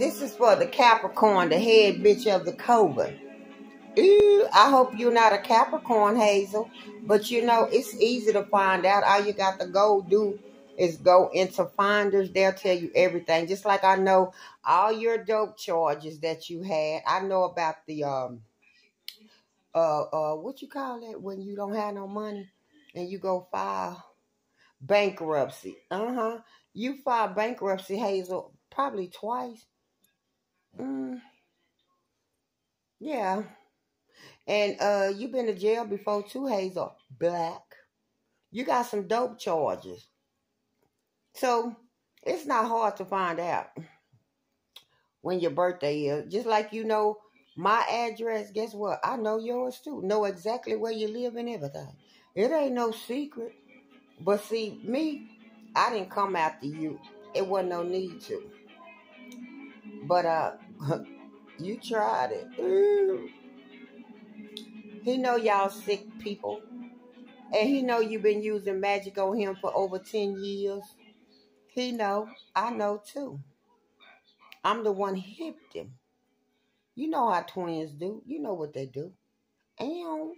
This is for the Capricorn, the head bitch of the Cobra. Ooh, I hope you're not a Capricorn, Hazel. But you know, it's easy to find out. All you got to go do is go into finders. They'll tell you everything. Just like I know all your dope charges that you had. I know about the um uh uh what you call it when you don't have no money and you go file bankruptcy. Uh-huh. You filed bankruptcy, Hazel, probably twice. Mm. Yeah. And uh you've been to jail before too, Hazel. Black. You got some dope charges. So it's not hard to find out when your birthday is. Just like you know my address, guess what? I know yours too. Know exactly where you live and everything. It ain't no secret. But see, me, I didn't come after you. It wasn't no need to. But uh you tried it. He know y'all sick people. And he know you been using magic on him for over 10 years. He know. I know too. I'm the one hipped him. You know how twins do. You know what they do. And